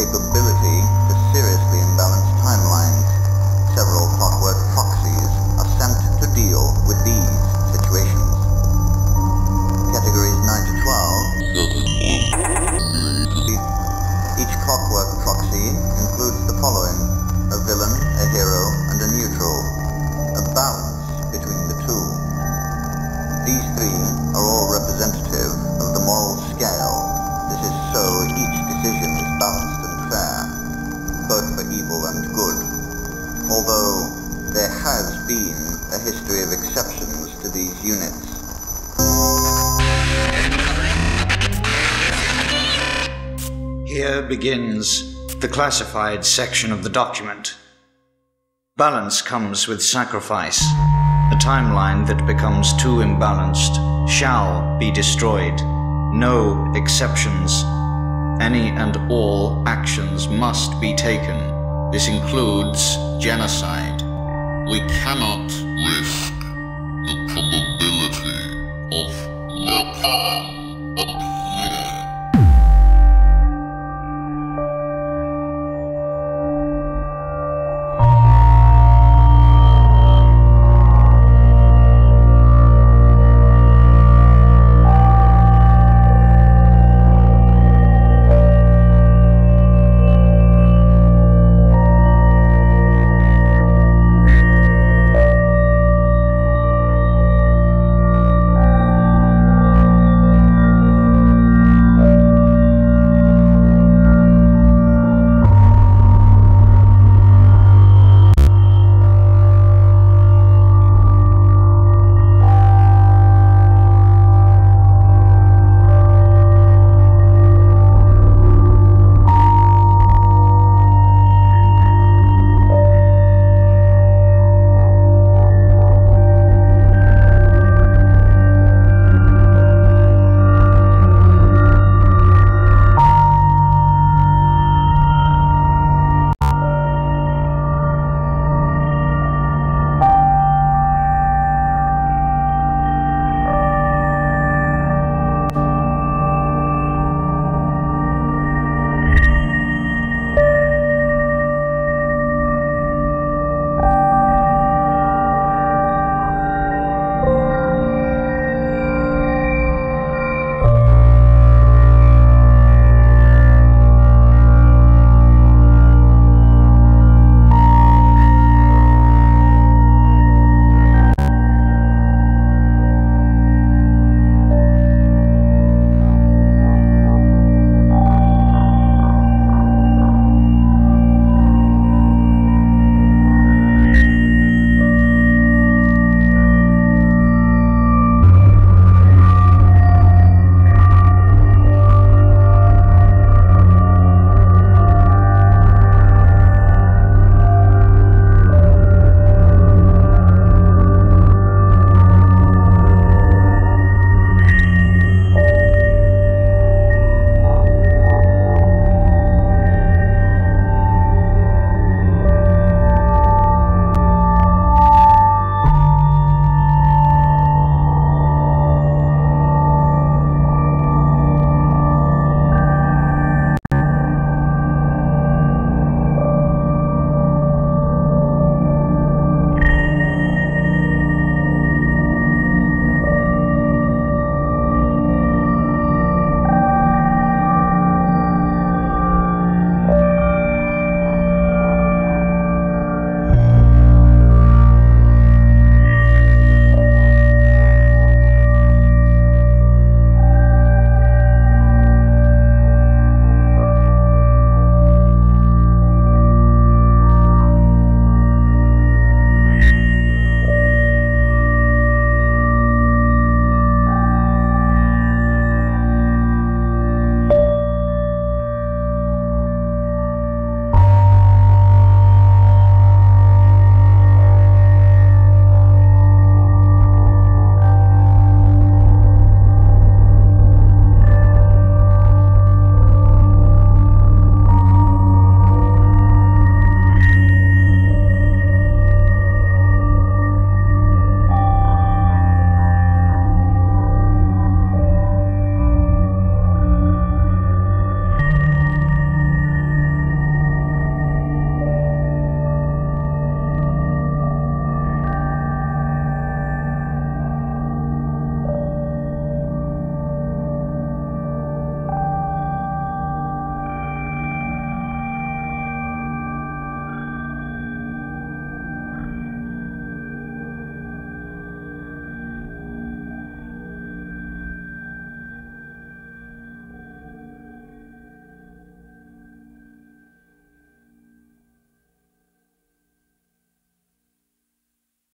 capability to seriously imbalance timelines. Several clockwork proxies are sent to deal with these situations. Categories 9 to 12. Each clockwork proxy includes the following. A villain, a hero, and a neutral. A balance between the two. These three are all representative of the moral scale. Units. Here begins the classified section of the document. Balance comes with sacrifice. A timeline that becomes too imbalanced shall be destroyed. No exceptions. Any and all actions must be taken. This includes genocide. We cannot risk the probability